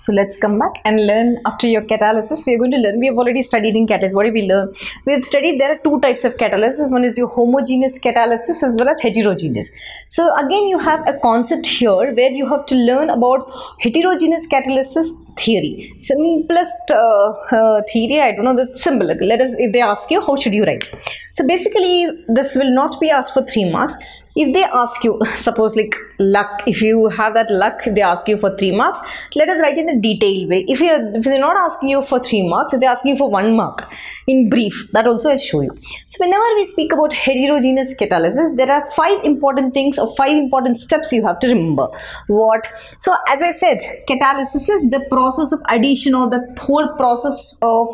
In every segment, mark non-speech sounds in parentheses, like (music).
So let's come back and learn after your catalysis. We are going to learn. We have already studied in catalysis. What did we learn? We have studied there are two types of catalysis. One is your homogeneous catalysis as well as heterogeneous. So again, you have a concept here where you have to learn about heterogeneous catalysis theory. Simplest uh, uh, theory. I don't know the symbol. Let us. If they ask you, how should you write? So basically, this will not be asked for three marks if they ask you (laughs) suppose like luck if you have that luck they ask you for three marks let us write in a detailed way. If you if they're not asking you for three marks they're asking you for one mark in brief that also i'll show you. So whenever we speak about heterogeneous catalysis there are five important things or five important steps you have to remember. What? So as i said catalysis is the process of addition or the whole process of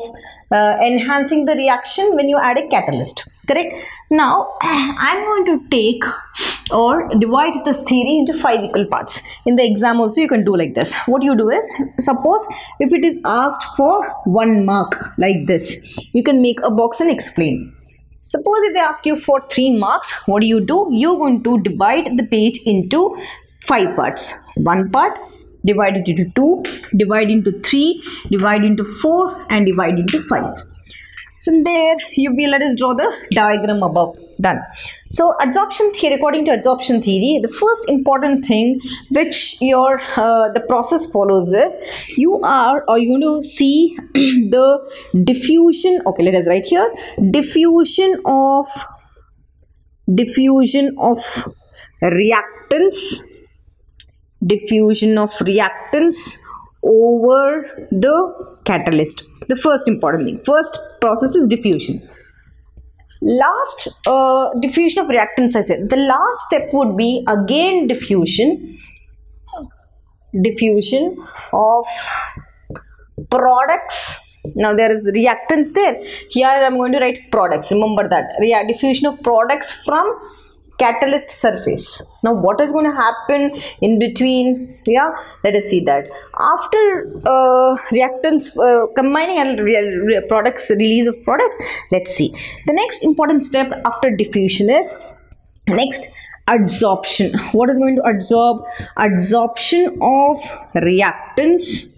uh, enhancing the reaction when you add a catalyst correct? Now (clears throat) i'm going to take or divide this theory into five equal parts. In the exam also you can do like this. What you do is suppose if it is asked for one mark like this you can make a box and explain. Suppose if they ask you for three marks what do you do? You're going to divide the page into five parts. One part divide it into two divide into three divide into four and divide into five so there you will let us draw the diagram above. Done. So adsorption theory, according to adsorption theory, the first important thing which your uh, the process follows is you are or you know see (clears throat) the diffusion. Okay, let us write here diffusion of diffusion of reactants diffusion of reactants over the catalyst the first important thing. First process is diffusion. Last uh, diffusion of reactants i said. The last step would be again diffusion. Diffusion of products. Now there is reactants there. Here i'm going to write products. Remember that. Yeah diffusion of products from catalyst surface. Now what is going to happen in between? Yeah let us see that. After uh, reactants uh, combining and re re products release of products let's see. The next important step after diffusion is next adsorption. What is going to adsorb? Adsorption of reactants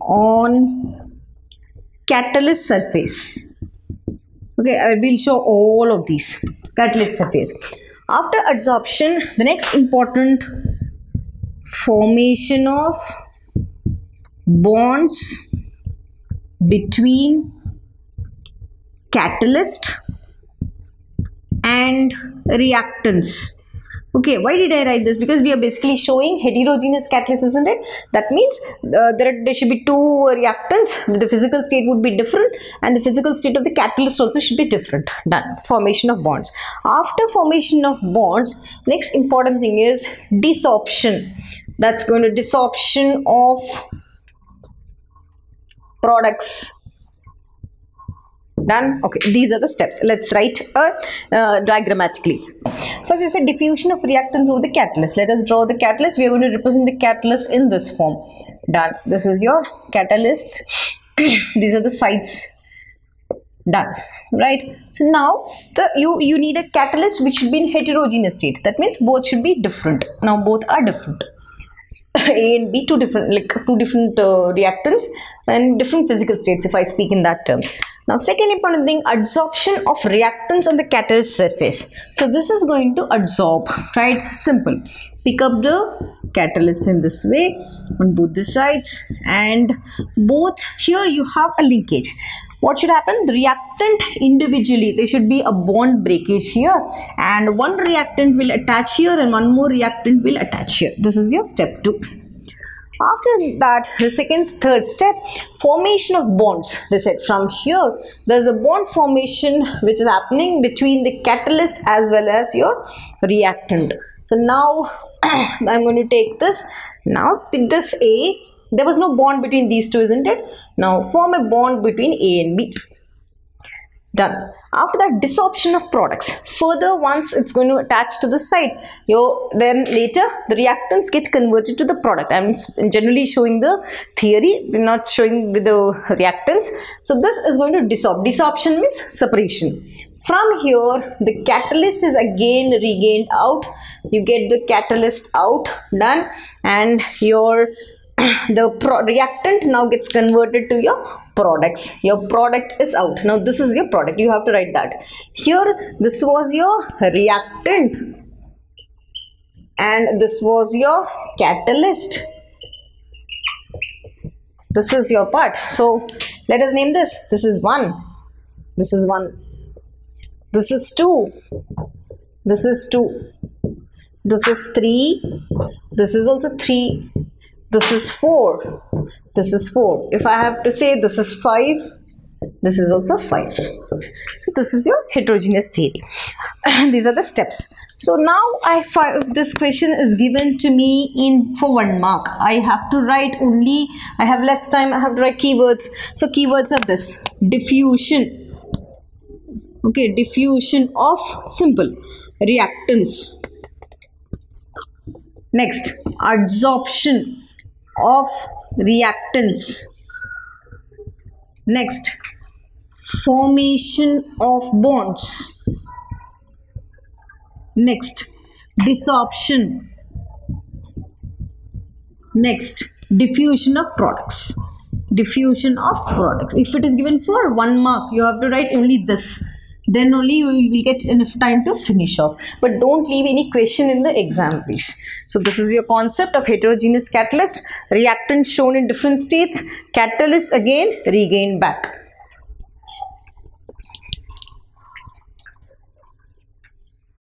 on catalyst surface. Okay i will show all of these catalyst surface after adsorption the next important formation of bonds between catalyst and reactants okay why did i write this? Because we are basically showing heterogeneous catalysis isn't it? That means uh, there, are, there should be two reactants. The physical state would be different and the physical state of the catalyst also should be different. Done. Formation of bonds. After formation of bonds next important thing is desorption. That's going to desorption of products done? Okay these are the steps. Let's write a uh, diagrammatically. First I said diffusion of reactants over the catalyst. Let us draw the catalyst. We are going to represent the catalyst in this form. Done. This is your catalyst. (clears throat) These are the sites. Done. Right? So now the you you need a catalyst which should be in heterogeneous state. That means both should be different. Now both are different. A and b two different like two different uh, reactants and different physical states if i speak in that terms now second important thing adsorption of reactants on the catalyst surface. So this is going to adsorb right? Simple. Pick up the catalyst in this way on both the sides and both here you have a linkage what should happen? The reactant individually there should be a bond breakage here and one reactant will attach here and one more reactant will attach here. This is your step 2 after that the second third step formation of bonds. They said from here there's a bond formation which is happening between the catalyst as well as your reactant. So now (clears throat) i'm going to take this. Now pick this a there was no bond between these two isn't it? Now form a bond between a and b. Done after that desorption of products. Further once it's going to attach to the site you then later the reactants get converted to the product. I'm generally showing the theory we're not showing with the reactants. So this is going to desorb desorption means separation. From here the catalyst is again regained out. You get the catalyst out done and your (clears throat) the reactant now gets converted to your products. Your product is out. Now this is your product. You have to write that. Here this was your reactant. And this was your catalyst. This is your part. So let us name this. This is one. This is one. This is two. This is two. This is three. This is also three. This is four this is four. If i have to say this is five this is also 5 so this is your heterogeneous theory. (coughs) These are the steps. So now i this question is given to me in for one mark. I have to write only i have less time i have to write keywords. So keywords are this. Diffusion. Okay diffusion of simple. Reactants next. Adsorption of reactants. Next. Formation of bonds. Next. Desorption. Next. Diffusion of products. Diffusion of products. If it is given for one mark you have to write only this then only you will get enough time to finish off. But don't leave any question in the exam please. So this is your concept of heterogeneous catalyst reactants shown in different states. Catalyst again regained back